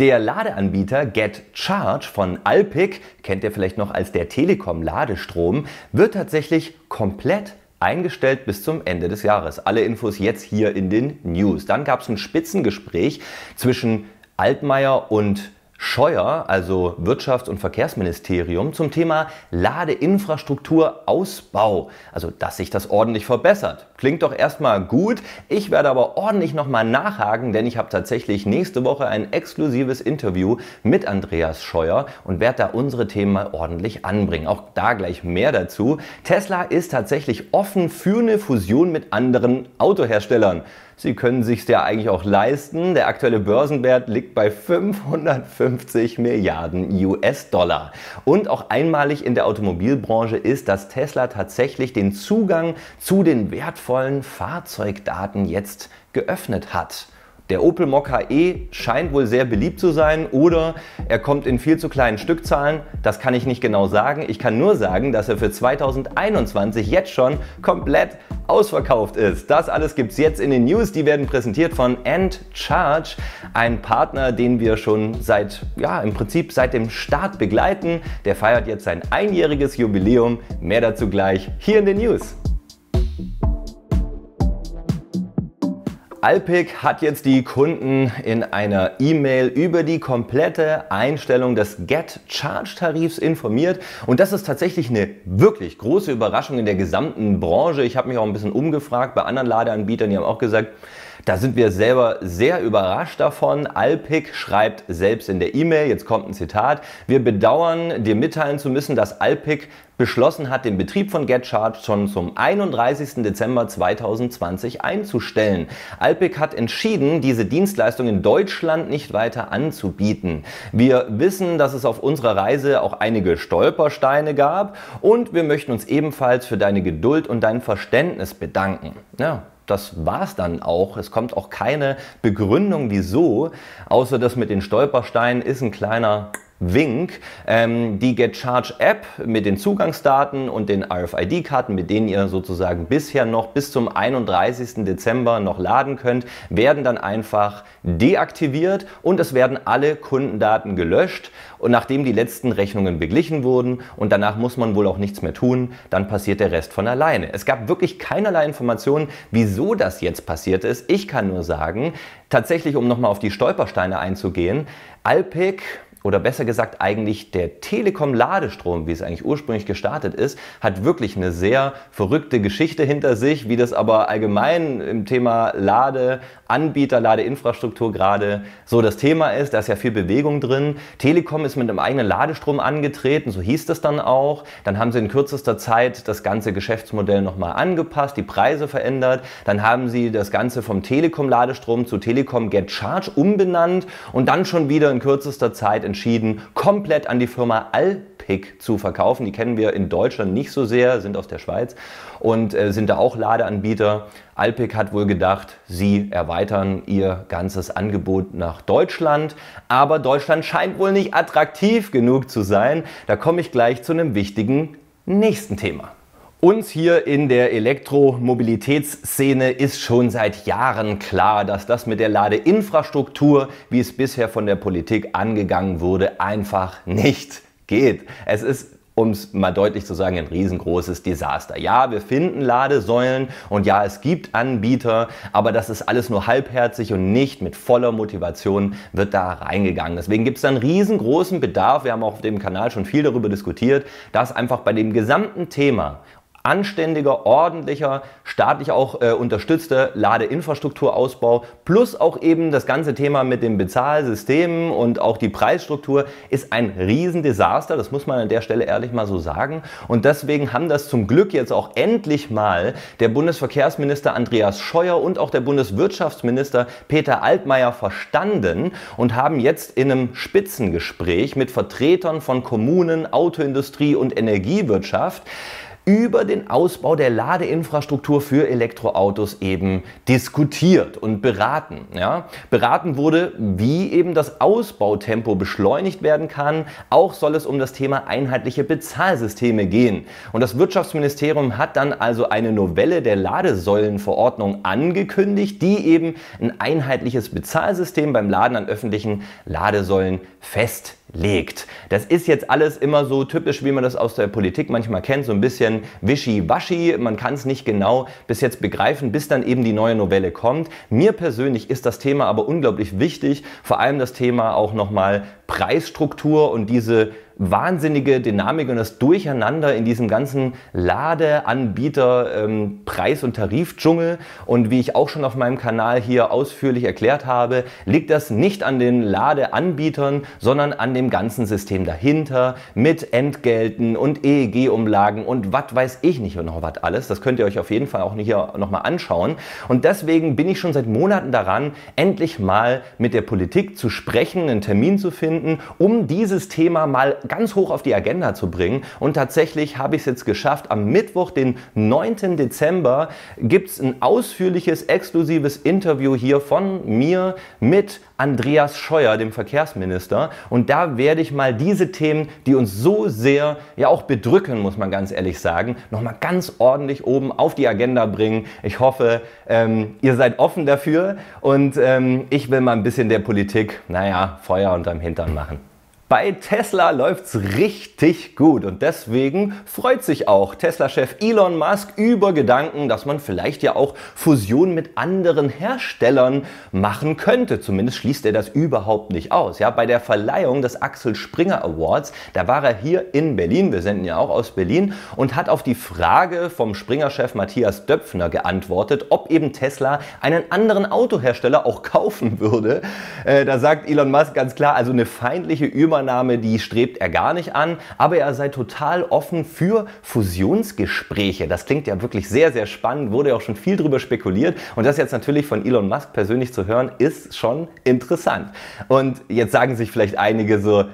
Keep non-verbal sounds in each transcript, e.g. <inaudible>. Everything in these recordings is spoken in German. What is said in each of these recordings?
Der Ladeanbieter Get Charge von Alpic, kennt ihr vielleicht noch als der Telekom Ladestrom, wird tatsächlich komplett eingestellt bis zum Ende des Jahres. Alle Infos jetzt hier in den News. Dann gab es ein Spitzengespräch zwischen Altmaier und Scheuer, also Wirtschafts- und Verkehrsministerium, zum Thema Ladeinfrastrukturausbau. Also, dass sich das ordentlich verbessert. Klingt doch erstmal gut. Ich werde aber ordentlich nochmal nachhaken, denn ich habe tatsächlich nächste Woche ein exklusives Interview mit Andreas Scheuer und werde da unsere Themen mal ordentlich anbringen. Auch da gleich mehr dazu. Tesla ist tatsächlich offen für eine Fusion mit anderen Autoherstellern. Sie können sich ja eigentlich auch leisten. Der aktuelle Börsenwert liegt bei 550 Milliarden US-Dollar. Und auch einmalig in der Automobilbranche ist, dass Tesla tatsächlich den Zugang zu den wertvollen Fahrzeugdaten jetzt geöffnet hat. Der Opel Mokka E scheint wohl sehr beliebt zu sein oder er kommt in viel zu kleinen Stückzahlen. Das kann ich nicht genau sagen. Ich kann nur sagen, dass er für 2021 jetzt schon komplett ausverkauft ist. Das alles gibt es jetzt in den News. Die werden präsentiert von End Charge, ein Partner, den wir schon seit, ja, im Prinzip seit dem Start begleiten. Der feiert jetzt sein einjähriges Jubiläum. Mehr dazu gleich hier in den News. Alpic hat jetzt die Kunden in einer E-Mail über die komplette Einstellung des Get-Charge-Tarifs informiert. Und das ist tatsächlich eine wirklich große Überraschung in der gesamten Branche. Ich habe mich auch ein bisschen umgefragt bei anderen Ladeanbietern, die haben auch gesagt, da sind wir selber sehr überrascht davon. Alpic schreibt selbst in der E-Mail, jetzt kommt ein Zitat, wir bedauern, dir mitteilen zu müssen, dass Alpic beschlossen hat, den Betrieb von GetCharge schon zum 31. Dezember 2020 einzustellen. Alpic hat entschieden, diese Dienstleistung in Deutschland nicht weiter anzubieten. Wir wissen, dass es auf unserer Reise auch einige Stolpersteine gab und wir möchten uns ebenfalls für deine Geduld und dein Verständnis bedanken. Ja, das war's dann auch. Es kommt auch keine Begründung, wieso, außer das mit den Stolpersteinen ist ein kleiner Wink. Ähm, die GetCharge App mit den Zugangsdaten und den RFID-Karten, mit denen ihr sozusagen bisher noch bis zum 31. Dezember noch laden könnt, werden dann einfach deaktiviert und es werden alle Kundendaten gelöscht. Und nachdem die letzten Rechnungen beglichen wurden und danach muss man wohl auch nichts mehr tun, dann passiert der Rest von alleine. Es gab wirklich keinerlei Informationen, wieso das jetzt passiert ist. Ich kann nur sagen, tatsächlich, um nochmal auf die Stolpersteine einzugehen, Alpic oder besser gesagt eigentlich der Telekom-Ladestrom, wie es eigentlich ursprünglich gestartet ist, hat wirklich eine sehr verrückte Geschichte hinter sich, wie das aber allgemein im Thema Ladeanbieter, Ladeinfrastruktur gerade so das Thema ist. Da ist ja viel Bewegung drin. Telekom ist mit einem eigenen Ladestrom angetreten, so hieß das dann auch. Dann haben sie in kürzester Zeit das ganze Geschäftsmodell nochmal angepasst, die Preise verändert. Dann haben sie das Ganze vom Telekom-Ladestrom zu Telekom Get Charge umbenannt und dann schon wieder in kürzester Zeit entschieden, komplett an die Firma Alpic zu verkaufen. Die kennen wir in Deutschland nicht so sehr, sind aus der Schweiz und äh, sind da auch Ladeanbieter. Alpic hat wohl gedacht, sie erweitern ihr ganzes Angebot nach Deutschland, aber Deutschland scheint wohl nicht attraktiv genug zu sein. Da komme ich gleich zu einem wichtigen nächsten Thema. Uns hier in der Elektromobilitätsszene ist schon seit Jahren klar, dass das mit der Ladeinfrastruktur, wie es bisher von der Politik angegangen wurde, einfach nicht geht. Es ist um es mal deutlich zu sagen, ein riesengroßes Desaster. Ja, wir finden Ladesäulen und ja, es gibt Anbieter, aber das ist alles nur halbherzig und nicht mit voller Motivation wird da reingegangen. Deswegen gibt es einen riesengroßen Bedarf. Wir haben auch auf dem Kanal schon viel darüber diskutiert, dass einfach bei dem gesamten Thema anständiger, ordentlicher, staatlich auch äh, unterstützter Ladeinfrastrukturausbau plus auch eben das ganze Thema mit den Bezahlsystemen und auch die Preisstruktur ist ein Riesendesaster, das muss man an der Stelle ehrlich mal so sagen. Und deswegen haben das zum Glück jetzt auch endlich mal der Bundesverkehrsminister Andreas Scheuer und auch der Bundeswirtschaftsminister Peter Altmaier verstanden und haben jetzt in einem Spitzengespräch mit Vertretern von Kommunen, Autoindustrie und Energiewirtschaft über den Ausbau der Ladeinfrastruktur für Elektroautos eben diskutiert und beraten. Ja? Beraten wurde, wie eben das Ausbautempo beschleunigt werden kann. Auch soll es um das Thema einheitliche Bezahlsysteme gehen. Und das Wirtschaftsministerium hat dann also eine Novelle der Ladesäulenverordnung angekündigt, die eben ein einheitliches Bezahlsystem beim Laden an öffentlichen Ladesäulen festlegt legt. Das ist jetzt alles immer so typisch, wie man das aus der Politik manchmal kennt, so ein bisschen wischiwaschi. Man kann es nicht genau bis jetzt begreifen, bis dann eben die neue Novelle kommt. Mir persönlich ist das Thema aber unglaublich wichtig, vor allem das Thema auch nochmal Preisstruktur und diese wahnsinnige Dynamik und das Durcheinander in diesem ganzen Ladeanbieter ähm, Preis- und Tarifdschungel. Und wie ich auch schon auf meinem Kanal hier ausführlich erklärt habe, liegt das nicht an den Ladeanbietern, sondern an dem ganzen System dahinter mit Entgelten und EEG-Umlagen und was weiß ich nicht noch was alles. Das könnt ihr euch auf jeden Fall auch hier nochmal anschauen. Und deswegen bin ich schon seit Monaten daran, endlich mal mit der Politik zu sprechen, einen Termin zu finden, um dieses Thema mal ganz hoch auf die Agenda zu bringen. Und tatsächlich habe ich es jetzt geschafft. Am Mittwoch, den 9. Dezember, gibt es ein ausführliches, exklusives Interview hier von mir mit Andreas Scheuer, dem Verkehrsminister. Und da werde ich mal diese Themen, die uns so sehr ja auch bedrücken, muss man ganz ehrlich sagen, nochmal ganz ordentlich oben auf die Agenda bringen. Ich hoffe, ähm, ihr seid offen dafür und ähm, ich will mal ein bisschen der Politik, naja, Feuer unterm Hintern machen. Bei Tesla läuft's richtig gut und deswegen freut sich auch Tesla-Chef Elon Musk über Gedanken, dass man vielleicht ja auch Fusionen mit anderen Herstellern machen könnte. Zumindest schließt er das überhaupt nicht aus. Ja, bei der Verleihung des Axel Springer Awards, da war er hier in Berlin, wir senden ja auch aus Berlin, und hat auf die Frage vom Springer-Chef Matthias Döpfner geantwortet, ob eben Tesla einen anderen Autohersteller auch kaufen würde. Äh, da sagt Elon Musk ganz klar, also eine feindliche Über Übernahme, die strebt er gar nicht an, aber er sei total offen für Fusionsgespräche. Das klingt ja wirklich sehr, sehr spannend, wurde ja auch schon viel drüber spekuliert und das jetzt natürlich von Elon Musk persönlich zu hören, ist schon interessant. Und jetzt sagen sich vielleicht einige so,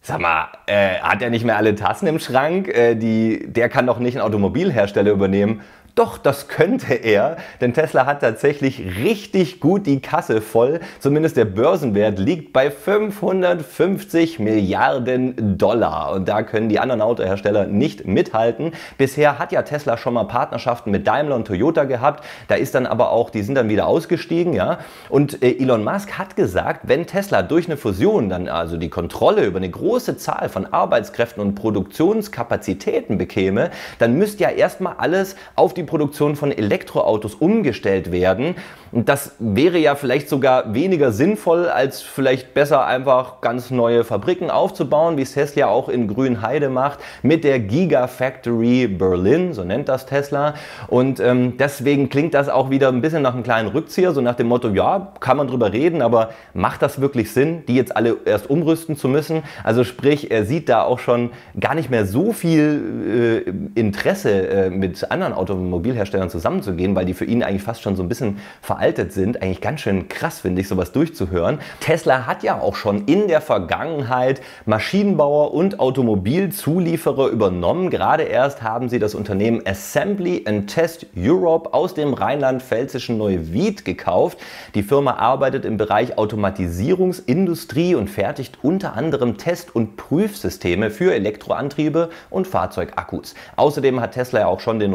Sag mal, äh, hat er nicht mehr alle Tassen im Schrank? Äh, die, der kann doch nicht einen Automobilhersteller übernehmen. Doch, das könnte er, denn Tesla hat tatsächlich richtig gut die Kasse voll. Zumindest der Börsenwert liegt bei 550 Milliarden Dollar. Und da können die anderen Autohersteller nicht mithalten. Bisher hat ja Tesla schon mal Partnerschaften mit Daimler und Toyota gehabt. Da ist dann aber auch, die sind dann wieder ausgestiegen, ja. Und äh, Elon Musk hat gesagt, wenn Tesla durch eine Fusion dann also die Kontrolle über eine große Zahl von Arbeitskräften und Produktionskapazitäten bekäme, dann müsste ja erstmal alles auf die Produktion von Elektroautos umgestellt werden. Und das wäre ja vielleicht sogar weniger sinnvoll, als vielleicht besser einfach ganz neue Fabriken aufzubauen, wie es Tesla auch in Grünheide macht, mit der Gigafactory Berlin, so nennt das Tesla. Und ähm, deswegen klingt das auch wieder ein bisschen nach einem kleinen Rückzieher, so nach dem Motto, ja, kann man drüber reden, aber macht das wirklich Sinn, die jetzt alle erst umrüsten zu müssen? Also sprich, er sieht da auch schon gar nicht mehr so viel äh, Interesse äh, mit anderen Automobilherstellern zusammenzugehen, weil die für ihn eigentlich fast schon so ein bisschen ver veraltet sind. Eigentlich ganz schön krass, finde ich, sowas durchzuhören. Tesla hat ja auch schon in der Vergangenheit Maschinenbauer und Automobilzulieferer übernommen. Gerade erst haben sie das Unternehmen Assembly and Test Europe aus dem rheinland-pfälzischen Neuwied gekauft. Die Firma arbeitet im Bereich Automatisierungsindustrie und fertigt unter anderem Test- und Prüfsysteme für Elektroantriebe und Fahrzeugakkus. Außerdem hat Tesla ja auch schon den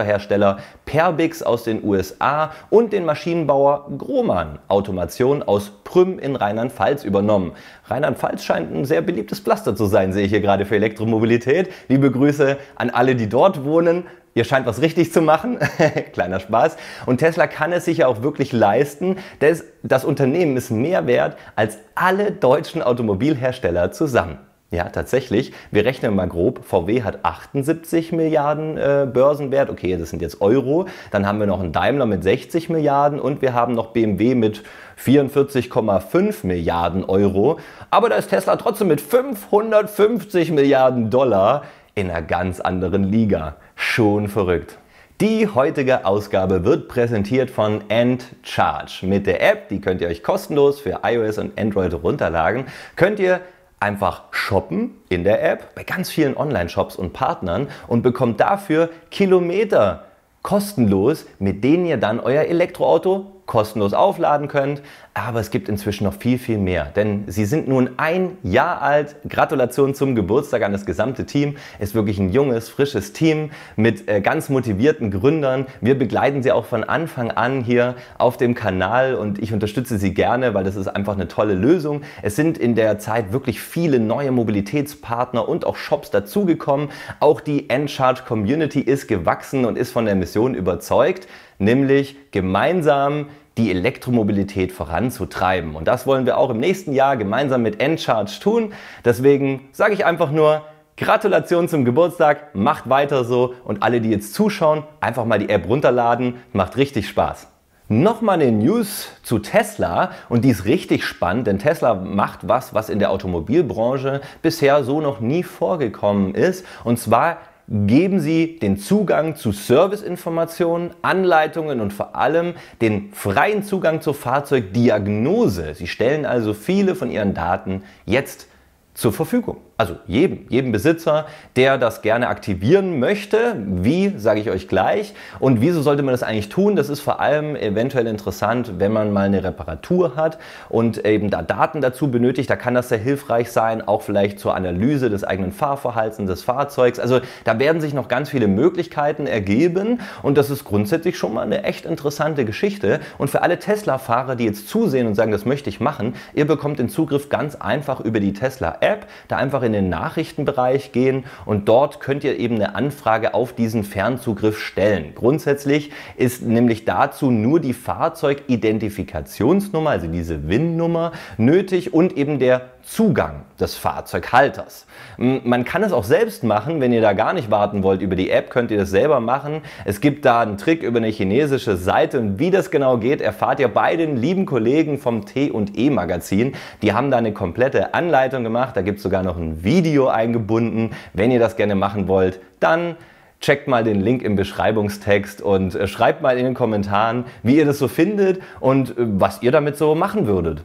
Roboterhersteller Perbix aus den USA und den Maschinenbauer Grohmann Automation aus Prüm in Rheinland-Pfalz übernommen. Rheinland-Pfalz scheint ein sehr beliebtes Pflaster zu sein, sehe ich hier gerade für Elektromobilität. Liebe Grüße an alle, die dort wohnen. Ihr scheint was richtig zu machen. <laughs> Kleiner Spaß. Und Tesla kann es sich ja auch wirklich leisten. denn das Unternehmen ist mehr wert als alle deutschen Automobilhersteller zusammen. Ja, tatsächlich. Wir rechnen mal grob. VW hat 78 Milliarden äh, Börsenwert. Okay, das sind jetzt Euro. Dann haben wir noch einen Daimler mit 60 Milliarden und wir haben noch BMW mit 44,5 Milliarden Euro. Aber da ist Tesla trotzdem mit 550 Milliarden Dollar in einer ganz anderen Liga. Schon verrückt. Die heutige Ausgabe wird präsentiert von EndCharge. Mit der App, die könnt ihr euch kostenlos für iOS und Android runterladen, könnt ihr einfach shoppen in der App bei ganz vielen Online-Shops und Partnern und bekommt dafür Kilometer kostenlos, mit denen ihr dann euer Elektroauto kostenlos aufladen könnt. Aber es gibt inzwischen noch viel, viel mehr. Denn sie sind nun ein Jahr alt. Gratulation zum Geburtstag an das gesamte Team. Ist wirklich ein junges, frisches Team mit äh, ganz motivierten Gründern. Wir begleiten sie auch von Anfang an hier auf dem Kanal und ich unterstütze sie gerne, weil das ist einfach eine tolle Lösung. Es sind in der Zeit wirklich viele neue Mobilitätspartner und auch Shops dazugekommen. Auch die Encharge Community ist gewachsen und ist von der Mission überzeugt, nämlich gemeinsam die Elektromobilität voranzutreiben. Und das wollen wir auch im nächsten Jahr gemeinsam mit Encharge tun. Deswegen sage ich einfach nur, Gratulation zum Geburtstag, macht weiter so und alle, die jetzt zuschauen, einfach mal die App runterladen, macht richtig Spaß. Nochmal eine News zu Tesla und die ist richtig spannend, denn Tesla macht was, was in der Automobilbranche bisher so noch nie vorgekommen ist. Und zwar geben Sie den Zugang zu Serviceinformationen, Anleitungen und vor allem den freien Zugang zur Fahrzeugdiagnose. Sie stellen also viele von Ihren Daten jetzt zur Verfügung. Also jedem, jedem Besitzer, der das gerne aktivieren möchte. Wie, sage ich euch gleich. Und wieso sollte man das eigentlich tun? Das ist vor allem eventuell interessant, wenn man mal eine Reparatur hat und eben da Daten dazu benötigt. Da kann das sehr hilfreich sein, auch vielleicht zur Analyse des eigenen Fahrverhaltens des Fahrzeugs. Also da werden sich noch ganz viele Möglichkeiten ergeben und das ist grundsätzlich schon mal eine echt interessante Geschichte. Und für alle Tesla-Fahrer, die jetzt zusehen und sagen, das möchte ich machen, ihr bekommt den Zugriff ganz einfach über die Tesla-App. Da einfach in in den Nachrichtenbereich gehen und dort könnt ihr eben eine Anfrage auf diesen Fernzugriff stellen. Grundsätzlich ist nämlich dazu nur die Fahrzeugidentifikationsnummer, also diese WIN-Nummer, nötig und eben der Zugang des Fahrzeughalters. Man kann es auch selbst machen, wenn ihr da gar nicht warten wollt über die App, könnt ihr das selber machen. Es gibt da einen Trick über eine chinesische Seite und wie das genau geht, erfahrt ihr bei den lieben Kollegen vom T&E Magazin. Die haben da eine komplette Anleitung gemacht, da gibt es sogar noch ein Video eingebunden. Wenn ihr das gerne machen wollt, dann checkt mal den Link im Beschreibungstext und äh, schreibt mal in den Kommentaren, wie ihr das so findet und äh, was ihr damit so machen würdet.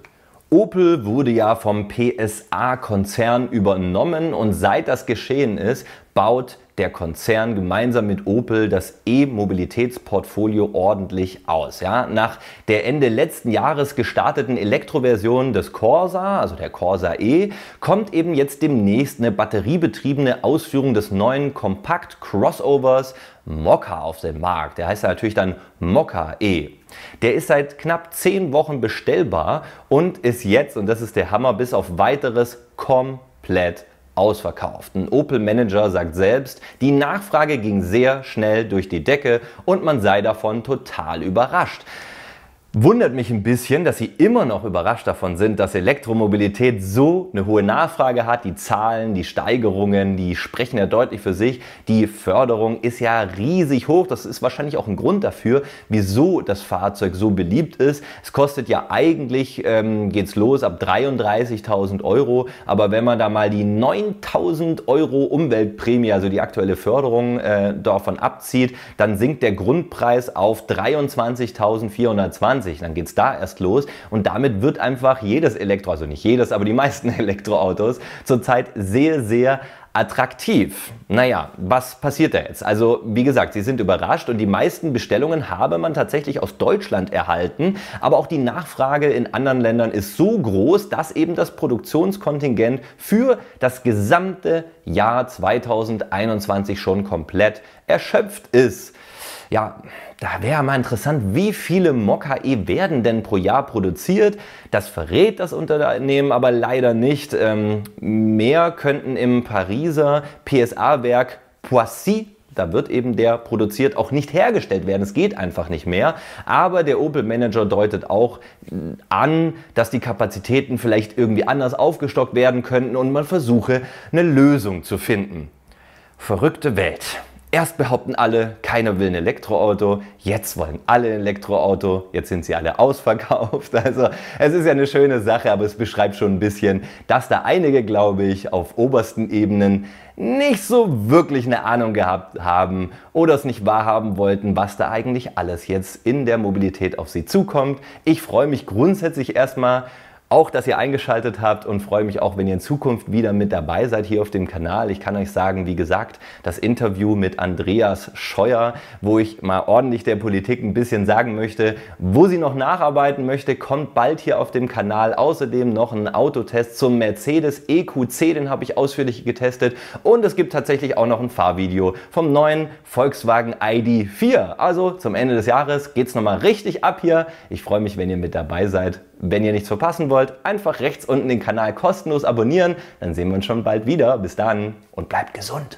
Opel wurde ja vom PSA-Konzern übernommen und seit das geschehen ist, baut der Konzern gemeinsam mit Opel das E-Mobilitätsportfolio ordentlich aus. Ja? Nach der Ende letzten Jahres gestarteten Elektroversion des Corsa, also der Corsa E, kommt eben jetzt demnächst eine batteriebetriebene Ausführung des neuen Kompakt-Crossovers Mokka auf den Markt. Der heißt ja natürlich dann Mokka E. Der ist seit knapp 10 Wochen bestellbar und ist jetzt, und das ist der Hammer, bis auf weiteres komplett ausverkauft. Ein Opel Manager sagt selbst, die Nachfrage ging sehr schnell durch die Decke und man sei davon total überrascht. Wundert mich ein bisschen, dass Sie immer noch überrascht davon sind, dass Elektromobilität so eine hohe Nachfrage hat. Die Zahlen, die Steigerungen, die sprechen ja deutlich für sich. Die Förderung ist ja riesig hoch. Das ist wahrscheinlich auch ein Grund dafür, wieso das Fahrzeug so beliebt ist. Es kostet ja eigentlich, ähm, geht's los ab 33.000 Euro. Aber wenn man da mal die 9.000 Euro Umweltprämie, also die aktuelle Förderung äh, davon abzieht, dann sinkt der Grundpreis auf 23.420 2020, dann geht es da erst los und damit wird einfach jedes Elektro, also nicht jedes, aber die meisten <laughs> Elektroautos zurzeit sehr, sehr attraktiv. Naja, was passiert da jetzt? Also, wie gesagt, Sie sind überrascht und die meisten Bestellungen habe man tatsächlich aus Deutschland erhalten, aber auch die Nachfrage in anderen Ländern ist so groß, dass eben das Produktionskontingent für das gesamte Jahr 2021 schon komplett erschöpft ist. Ja, da wäre mal interessant, wie viele Mokka E werden denn pro Jahr produziert? Das verrät das Unternehmen aber leider nicht. Ähm, mehr könnten im Pariser PSA-Werk Poissy da wird eben der produziert auch nicht hergestellt werden. Es geht einfach nicht mehr. Aber der Opel Manager deutet auch an, dass die Kapazitäten vielleicht irgendwie anders aufgestockt werden könnten und man versuche, eine Lösung zu finden. Verrückte Welt. Erst behaupten alle, keiner will ein Elektroauto, jetzt wollen alle ein Elektroauto, jetzt sind sie alle ausverkauft. <laughs> Also es ist ja eine schöne Sache, aber es beschreibt schon ein bisschen, dass da einige, glaube ich, auf obersten Ebenen nicht so wirklich eine Ahnung gehabt haben oder es nicht wahrhaben wollten, was da eigentlich alles jetzt in der Mobilität auf sie zukommt. Ich freue mich grundsätzlich erstmal auch, dass ihr eingeschaltet habt und freue mich auch, wenn ihr in Zukunft wieder mit dabei seid hier auf dem Kanal. Ich kann euch sagen, wie gesagt, das Interview mit Andreas Scheuer, wo ich mal ordentlich der Politik ein bisschen sagen möchte, wo sie noch nacharbeiten möchte, kommt bald hier auf dem Kanal. Außerdem noch ein Autotest zum Mercedes EQC, den habe ich ausführlich getestet und es gibt tatsächlich auch noch ein Fahrvideo vom neuen Volkswagen ID4. Also zum Ende des Jahres geht es nochmal richtig ab hier. Ich freue mich, wenn ihr mit dabei seid. Wenn ihr nichts verpassen wollt, einfach rechts unten den Kanal kostenlos abonnieren. Dann sehen wir uns schon bald wieder. Bis dann und bleibt gesund.